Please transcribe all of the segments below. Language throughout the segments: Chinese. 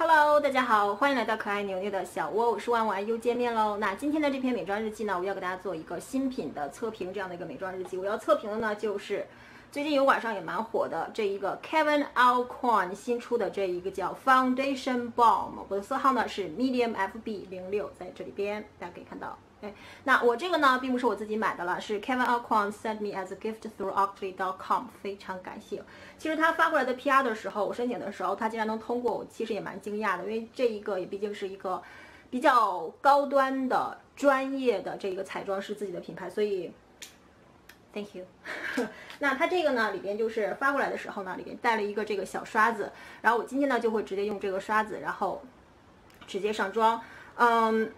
Hello，大家好，欢迎来到可爱牛牛的小窝，我是万万，又见面喽。那今天的这篇美妆日记呢，我要给大家做一个新品的测评，这样的一个美妆日记。我要测评的呢，就是最近油管上也蛮火的这一个 Kevin Alcorn 新出的这一个叫 Foundation Balm，我的色号呢是 Medium FB 零六，在这里边大家可以看到。哎，那我这个呢，并不是我自己买的了，是 Kevin Aucoin sent me as a gift through Oakley.com，非常感谢。其实他发过来的 PR 的时候，我申请的时候，他竟然能通过，我其实也蛮惊讶的，因为这一个也毕竟是一个比较高端的、专业的这个彩妆师自己的品牌，所以 Thank you。那它这个呢，里边就是发过来的时候呢，里边带了一个这个小刷子，然后我今天呢就会直接用这个刷子，然后直接上妆，嗯。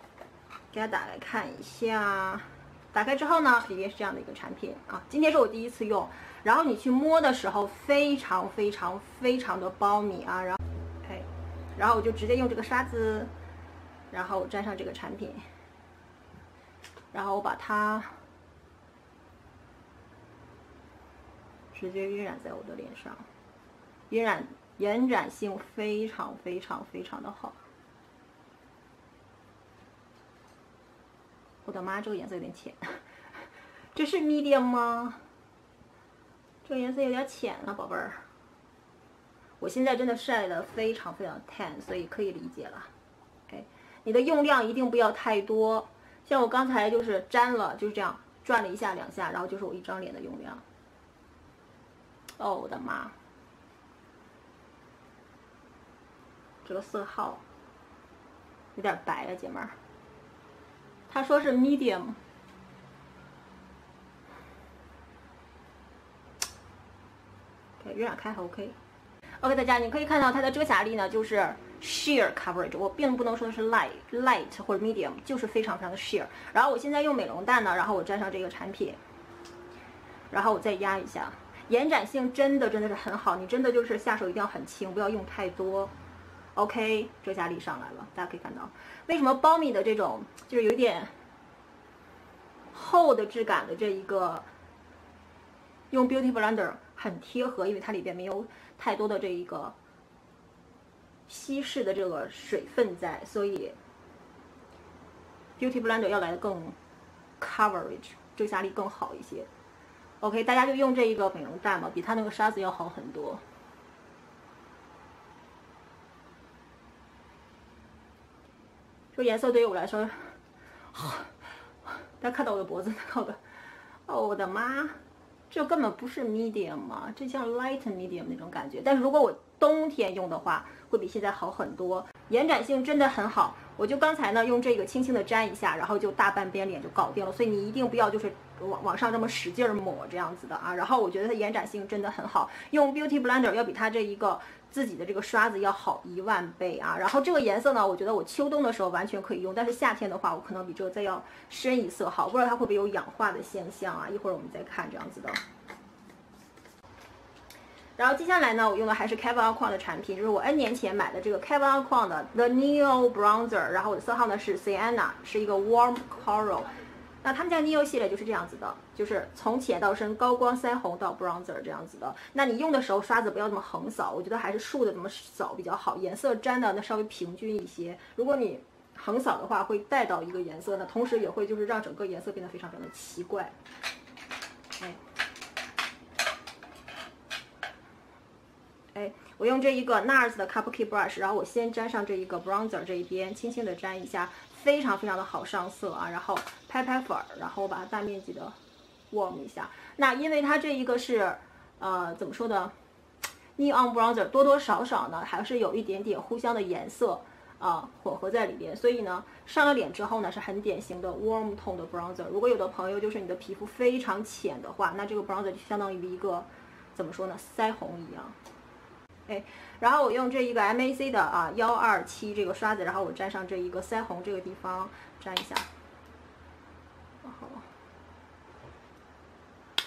给它打开看一下，打开之后呢，里面是这样的一个产品啊。今天是我第一次用，然后你去摸的时候非常非常非常的苞米啊。然后哎然后我就直接用这个刷子，然后沾上这个产品，然后我把它直接晕染在我的脸上，晕染延展性非常非常非常的好。我的妈，这个颜色有点浅，这是 medium 吗？这个颜色有点浅了，宝贝儿。我现在真的晒的非常非常 tan，所以可以理解了。哎，你的用量一定不要太多，像我刚才就是沾了，就是这样转了一下两下，然后就是我一张脸的用量。哦，我的妈！这个色号有点白啊，姐们儿。他说是 medium，对，晕染开还 OK。OK，大家你可以看到它的遮瑕力呢，就是 sheer coverage。我并不能说的是 light light 或者 medium，就是非常非常的 sheer。然后我现在用美容蛋呢，然后我沾上这个产品，然后我再压一下，延展性真的真的是很好。你真的就是下手一定要很轻，不要用太多。OK，遮瑕力上来了，大家可以看到，为什么包米的这种就是有点厚的质感的这一个，用 Beauty Blender 很贴合，因为它里边没有太多的这一个稀释的这个水分在，所以 Beauty Blender 要来的更 coverage，遮瑕力更好一些。OK，大家就用这一个美容蛋吧，比它那个刷子要好很多。个颜色对于我来说，大家看到我的脖子，看到的，哦，我的妈，这根本不是 medium 嘛，这像 light medium 那种感觉。但是如果我冬天用的话，会比现在好很多，延展性真的很好。我就刚才呢用这个轻轻的沾一下，然后就大半边脸就搞定了。所以你一定不要就是往往上这么使劲抹这样子的啊。然后我觉得它延展性真的很好，用 Beauty Blender 要比它这一个。自己的这个刷子要好一万倍啊！然后这个颜色呢，我觉得我秋冬的时候完全可以用，但是夏天的话，我可能比这个再要深一色好，不知道它会不会有氧化的现象啊？一会儿我们再看这样子的。然后接下来呢，我用的还是 Kevin Aucoin 的产品，就是我 N 年前买的这个 Kevin Aucoin 的 The Neo Bronzer，然后我的色号呢是 Sienna，是一个 Warm Coral。那他们家 Neo 系列就是这样子的，就是从浅到深，高光腮红到 bronzer 这样子的。那你用的时候刷子不要这么横扫，我觉得还是竖的这么扫比较好，颜色沾的那稍微平均一些。如果你横扫的话，会带到一个颜色，那同时也会就是让整个颜色变得非常非常的奇怪。哎，哎，我用这一个 NARS 的 Cupcake Brush，然后我先沾上这一个 bronzer 这一边，轻轻的沾一下。非常非常的好上色啊，然后拍拍粉儿，然后把它大面积的 warm 一下。那因为它这一个是，呃，怎么说呢？Neon bronzer 多多少少呢还是有一点点互相的颜色啊混合在里边，所以呢上了脸之后呢是很典型的 warm tone 的 bronzer。如果有的朋友就是你的皮肤非常浅的话，那这个 bronzer 就相当于一个怎么说呢？腮红一样。哎，然后我用这一个 MAC 的啊幺二七这个刷子，然后我沾上这一个腮红这个地方沾一下，然后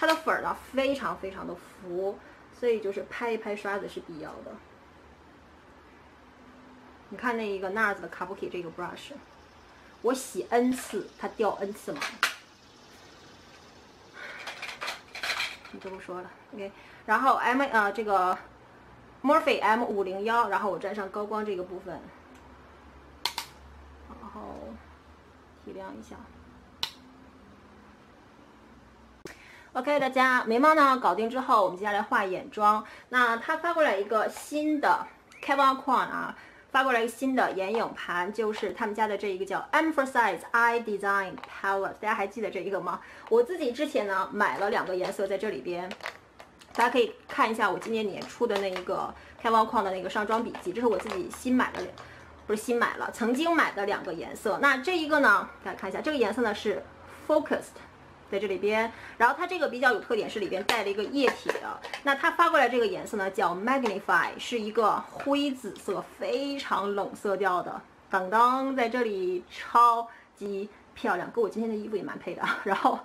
它的粉儿呢非常非常的浮，所以就是拍一拍刷子是必要的。你看那一个 NARS 的 Kabuki 这个 brush，我洗 N 次它掉 N 次毛，你就不说了，OK。然后 M 呃这个。Morphe M 五零幺，然后我沾上高光这个部分，然后提亮一下。OK，大家眉毛呢搞定之后，我们接下来画眼妆。那他发过来一个新的 Kevin Kwan 啊，发过来一个新的眼影盘，就是他们家的这一个叫 Emphasize Eye Design Palette，大家还记得这一个吗？我自己之前呢买了两个颜色在这里边，大家可以看一下我今年年初的那一个 Kevin Kwan 的那个上妆笔记，这是我自己新买的，不是新买了，曾经买的两个颜色。那这一个呢，大家看一下，这个颜色呢是 Focused。在这里边，然后它这个比较有特点是里边带了一个液体的。那它发过来这个颜色呢叫 Magnify，是一个灰紫色，非常冷色调的。当当，在这里超级漂亮，跟我今天的衣服也蛮配的。然后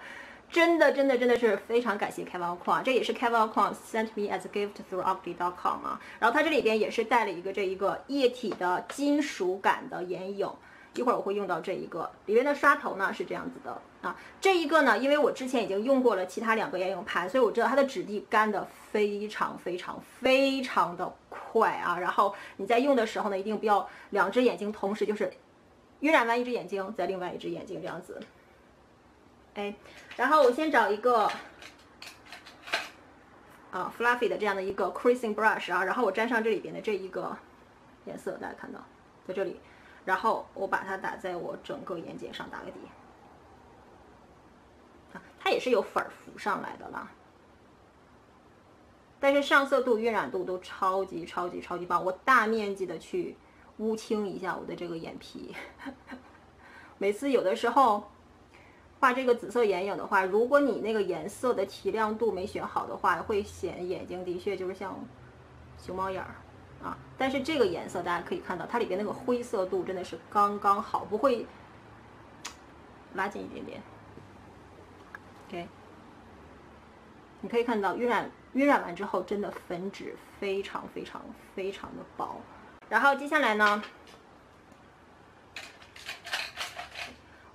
真的真的真的是非常感谢 Kevin Kwan，这也是 Kevin Kwan sent me as a gift through Oakley.com 啊。然后它这里边也是带了一个这一个液体的金属感的眼影。一会儿我会用到这一个里面的刷头呢，是这样子的啊。这一个呢，因为我之前已经用过了其他两个眼影盘，所以我知道它的质地干的非常非常非常的快啊。然后你在用的时候呢，一定不要两只眼睛同时就是晕染完一只眼睛，再另外一只眼睛这样子。哎，然后我先找一个啊 fluffy 的这样的一个 creasing brush 啊，然后我沾上这里边的这一个颜色，大家看到在这里。然后我把它打在我整个眼睑上打个底，啊，它也是有粉浮上来的啦，但是上色度、晕染度都超级超级超级棒。我大面积的去乌青一下我的这个眼皮，每次有的时候画这个紫色眼影的话，如果你那个颜色的提亮度没选好的话，会显眼睛的确就是像熊猫眼儿。啊，但是这个颜色大家可以看到，它里边那个灰色度真的是刚刚好，不会拉近一点点。OK，你可以看到晕染晕染完之后，真的粉质非常非常非常的薄。然后接下来呢，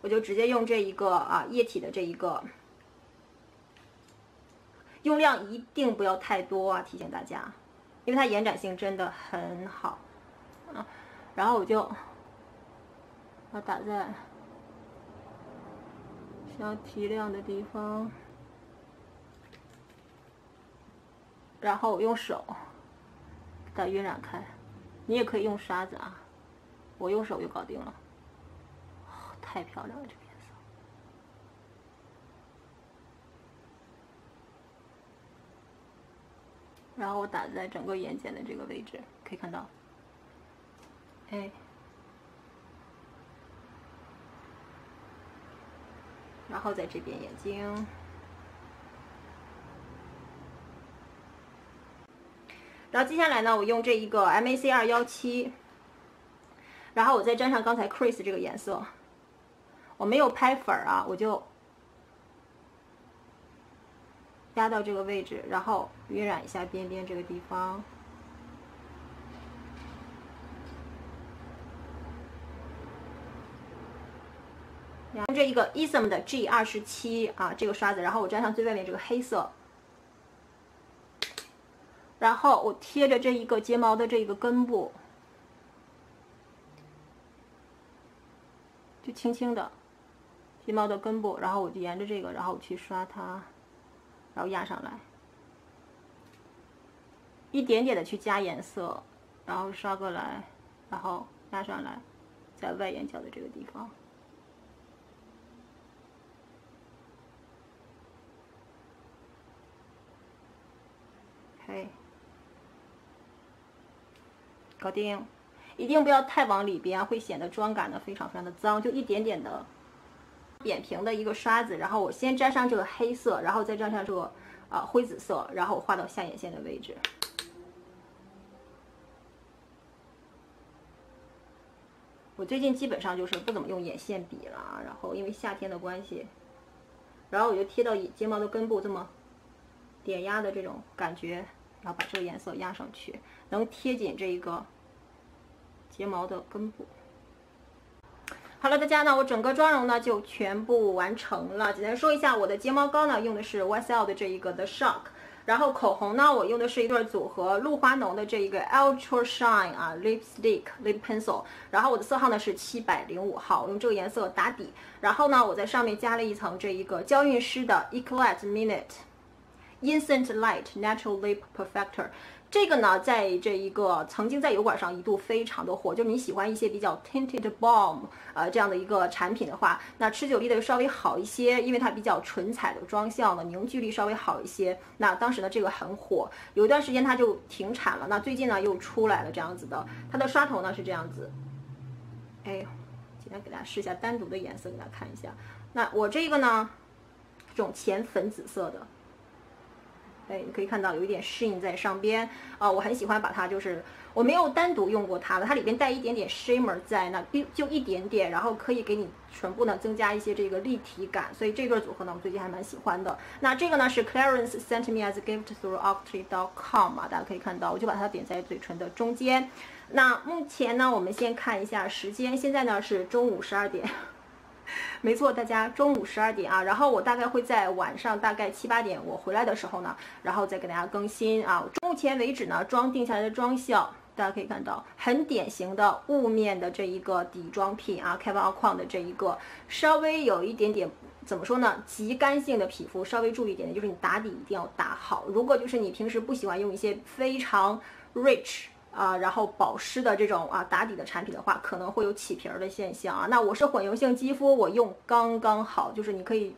我就直接用这一个啊液体的这一个，用量一定不要太多啊，提醒大家。因为它延展性真的很好，啊，然后我就要打在需要提亮的地方，然后我用手把晕染开，你也可以用刷子啊，我用手就搞定了，太漂亮了这个。然后我打在整个眼睑的这个位置，可以看到，哎，然后在这边眼睛，然后接下来呢，我用这一个 MAC 二幺七，然后我再沾上刚才 Chris 这个颜色，我没有拍粉儿啊，我就。压到这个位置，然后晕染一下边边这个地方。用这一个 Esam 的 G 二十七啊，这个刷子，然后我沾上最外面这个黑色，然后我贴着这一个睫毛的这一个根部，就轻轻的睫毛的根部，然后我就沿着这个，然后我去刷它。然后压上来，一点点的去加颜色，然后刷过来，然后压上来，在外眼角的这个地方。嘿搞定，一定不要太往里边，会显得妆感呢非常非常的脏，就一点点的。扁平的一个刷子，然后我先沾上这个黑色，然后再沾上这个啊灰紫色，然后画到下眼线的位置。我最近基本上就是不怎么用眼线笔了，然后因为夏天的关系，然后我就贴到睫毛的根部这么点压的这种感觉，然后把这个颜色压上去，能贴紧这一个睫毛的根部。好了，大家呢，我整个妆容呢就全部完成了。简单说一下，我的睫毛膏呢用的是 YSL 的这一个 The Shock，然后口红呢，我用的是一对组合露花浓的这一个 Ultra Shine 啊 Lipstick Lip Pencil，然后我的色号呢是七百零五号，我用这个颜色打底，然后呢，我在上面加了一层这一个娇韵诗的 Eclat Minute Instant Light Natural Lip Perfector。这个呢，在这一个曾经在油管上一度非常的火，就是你喜欢一些比较 tinted balm，呃，这样的一个产品的话，那持久力的稍微好一些，因为它比较纯彩的妆效呢，凝聚力稍微好一些。那当时呢，这个很火，有一段时间它就停产了。那最近呢，又出来了这样子的，它的刷头呢是这样子。哎，今天给大家试一下单独的颜色，给大家看一下。那我这个呢，这种浅粉紫色的。哎，你可以看到有一点 sheen 在上边啊，我很喜欢把它，就是我没有单独用过它的，它里边带一点点 shimmer 在那，就一点点，然后可以给你唇部呢增加一些这个立体感，所以这对组合呢，我最近还蛮喜欢的。那这个呢是 Clarence sent me as a gift through Octave.com 啊，大家可以看到，我就把它点在嘴唇的中间。那目前呢，我们先看一下时间，现在呢是中午十二点。没错，大家中午十二点啊，然后我大概会在晚上大概七八点我回来的时候呢，然后再给大家更新啊。目前为止呢，妆定下来的妆效，大家可以看到很典型的雾面的这一个底妆品啊，Kevyn Aucoin 的这一个，稍微有一点点怎么说呢，极干性的皮肤稍微注意一点的就是你打底一定要打好。如果就是你平时不喜欢用一些非常 rich。啊，然后保湿的这种啊打底的产品的话，可能会有起皮儿的现象啊。那我是混油性肌肤，我用刚刚好，就是你可以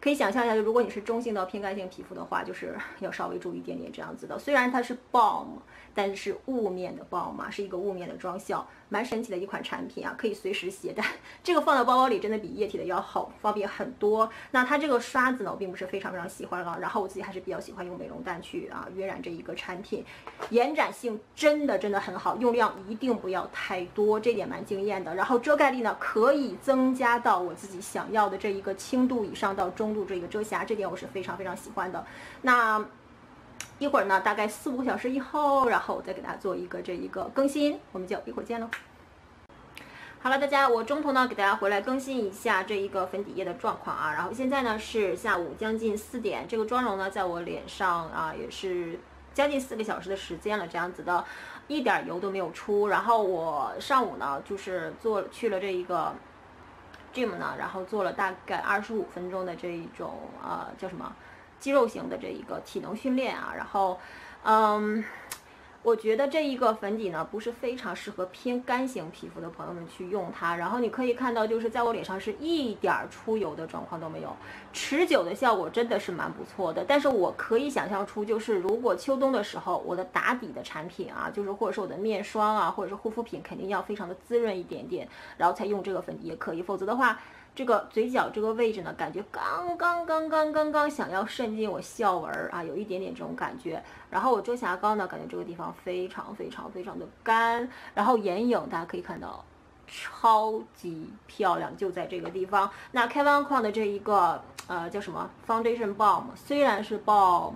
可以想象一下，就如果你是中性到偏干性皮肤的话，就是 要稍微注意一点点这样子的。虽然它是 balm，但是雾面的 balm 嘛，是一个雾面的妆效。蛮神奇的一款产品啊，可以随时携带。这个放到包包里真的比液体的要好，方便很多。那它这个刷子呢，我并不是非常非常喜欢啊。然后我自己还是比较喜欢用美容蛋去啊晕染这一个产品，延展性真的真的很好，用量一定不要太多，这点蛮惊艳的。然后遮盖力呢，可以增加到我自己想要的这一个轻度以上到中度这个遮瑕，这点我是非常非常喜欢的。那。一会儿呢，大概四五个小时以后，然后我再给大家做一个这一个更新，我们就一会儿见喽。好了，大家，我中途呢给大家回来更新一下这一个粉底液的状况啊。然后现在呢是下午将近四点，这个妆容呢在我脸上啊也是将近四个小时的时间了，这样子的，一点油都没有出。然后我上午呢就是做去了这一个 gym 呢，然后做了大概二十五分钟的这一种呃叫什么？肌肉型的这一个体能训练啊，然后，嗯，我觉得这一个粉底呢不是非常适合偏干型皮肤的朋友们去用它。然后你可以看到，就是在我脸上是一点出油的状况都没有，持久的效果真的是蛮不错的。但是我可以想象出，就是如果秋冬的时候，我的打底的产品啊，就是或者是我的面霜啊，或者是护肤品，肯定要非常的滋润一点点，然后才用这个粉底也可以，否则的话。这个嘴角这个位置呢，感觉刚刚刚刚刚刚想要渗进我笑纹啊，有一点点这种感觉。然后我遮瑕膏呢，感觉这个地方非常非常非常的干。然后眼影大家可以看到，超级漂亮，就在这个地方。那 Kevyn Aucoin 的这一个呃叫什么 Foundation Balm，虽然是 Balm，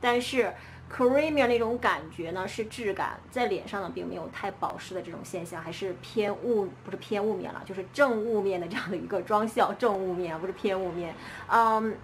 但是。Creamy 那种感觉呢，是质感，在脸上呢并没有太保湿的这种现象，还是偏雾，不是偏雾面了，就是正雾面的这样的一个妆效，正雾面不是偏雾面，嗯。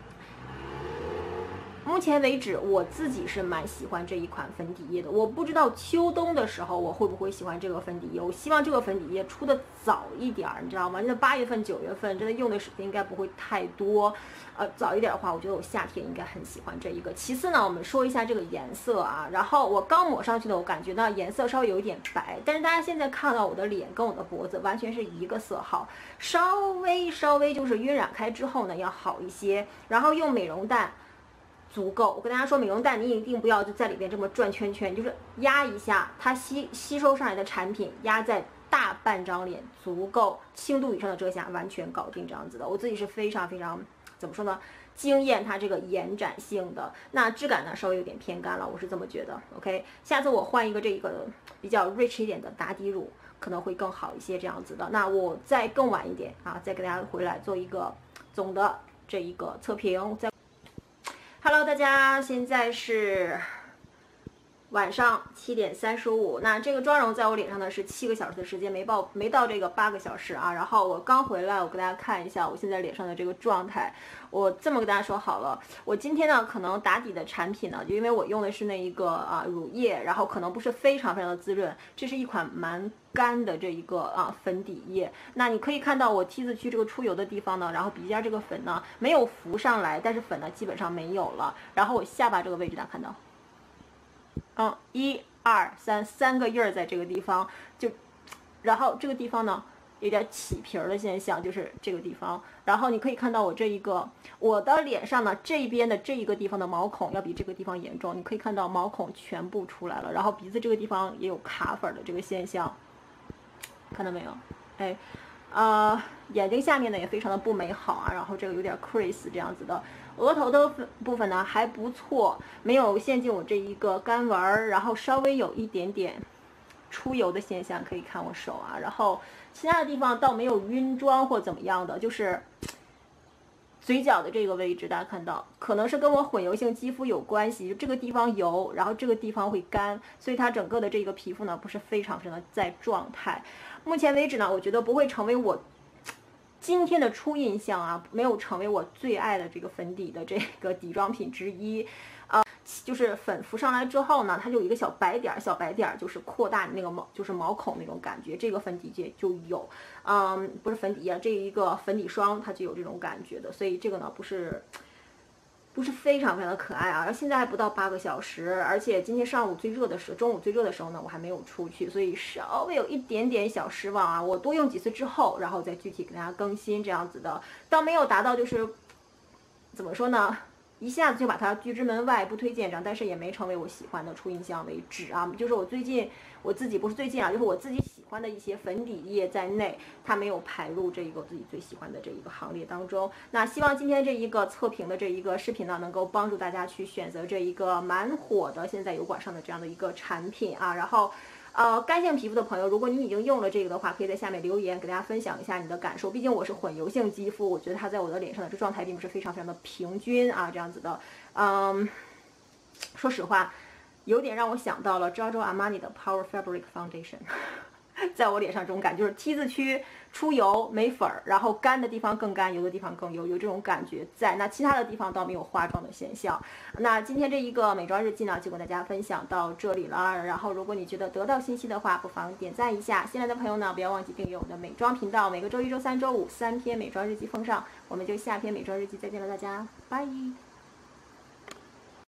目前为止，我自己是蛮喜欢这一款粉底液的。我不知道秋冬的时候我会不会喜欢这个粉底液。我希望这个粉底液出的早一点儿，你知道吗？那八月份、九月份真的用的时间应该不会太多。呃，早一点的话，我觉得我夏天应该很喜欢这一个。其次呢，我们说一下这个颜色啊。然后我刚抹上去的，我感觉到颜色稍微有一点白，但是大家现在看到我的脸跟我的脖子完全是一个色号，稍微稍微就是晕染开之后呢要好一些。然后用美容蛋。足够，我跟大家说，美容蛋你一定不要就在里边这么转圈圈，就是压一下，它吸吸收上来的产品压在大半张脸，足够轻度以上的遮瑕完全搞定这样子的。我自己是非常非常怎么说呢，惊艳它这个延展性的，那质感呢稍微有点偏干了，我是这么觉得。OK，下次我换一个这个比较 rich 一点的打底乳可能会更好一些这样子的。那我再更晚一点啊，再给大家回来做一个总的这一个测评再。Hello，大家，现在是晚上七点三十五，那这个妆容在我脸上呢是七个小时的时间，没到没到这个八个小时啊。然后我刚回来，我给大家看一下我现在脸上的这个状态。我这么跟大家说好了，我今天呢可能打底的产品呢，就因为我用的是那一个啊乳液，然后可能不是非常非常的滋润，这是一款蛮干的这一个啊粉底液。那你可以看到我 T 字区这个出油的地方呢，然后鼻尖这个粉呢没有浮上来，但是粉呢基本上没有了。然后我下巴这个位置大家看到。嗯，一二三，三个印儿在这个地方，就，然后这个地方呢有点起皮儿的现象，就是这个地方。然后你可以看到我这一个，我的脸上呢这边的这一个地方的毛孔要比这个地方严重，你可以看到毛孔全部出来了。然后鼻子这个地方也有卡粉的这个现象，看到没有？哎，呃，眼睛下面呢也非常的不美好啊。然后这个有点 crease 这样子的。额头的部分呢还不错，没有陷进我这一个干纹儿，然后稍微有一点点出油的现象，可以看我手啊，然后其他的地方倒没有晕妆或怎么样的，就是 嘴角的这个位置，大家看到，可能是跟我混油性肌肤有关系，就这个地方油，然后这个地方会干，所以它整个的这个皮肤呢不是非常非常的在状态。目前为止呢，我觉得不会成为我。今天的初印象啊，没有成为我最爱的这个粉底的这个底妆品之一，啊，就是粉浮上来之后呢，它就有一个小白点儿，小白点儿就是扩大你那个毛，就是毛孔那种感觉。这个粉底液就有，嗯，不是粉底液，这一个粉底霜它就有这种感觉的，所以这个呢不是。不是非常非常的可爱啊，然后现在还不到八个小时，而且今天上午最热的时候，中午最热的时候呢，我还没有出去，所以稍微有一点点小失望啊。我多用几次之后，然后再具体给大家更新这样子的，倒没有达到就是怎么说呢？一下子就把它拒之门外，不推荐这样，但是也没成为我喜欢的初印象为止啊。就是我最近我自己不是最近啊，就是我自己欢的一些粉底液在内，它没有排入这一个自己最喜欢的这一个行列当中。那希望今天这一个测评的这一个视频呢，能够帮助大家去选择这一个蛮火的现在油管上的这样的一个产品啊，然后。呃，干性皮肤的朋友，如果你已经用了这个的话，可以在下面留言，给大家分享一下你的感受。毕竟我是混油性肌肤，我觉得它在我的脸上的这状态并不是非常非常的平均啊，这样子的。嗯，说实话，有点让我想到了 Giorgio Armani 的 Power Fabric Foundation。在我脸上这种感觉就是 T 字区出油没粉儿，然后干的地方更干，油的地方更油，有这种感觉在。那其他的地方倒没有化妆的现象。那今天这一个美妆日记呢，就跟大家分享到这里了。然后如果你觉得得到信息的话，不妨点赞一下。新来的朋友呢，不要忘记订阅我们的美妆频道，每个周一、周三、周五三篇美妆日记奉上。我们就下篇美妆日记再见了，大家拜。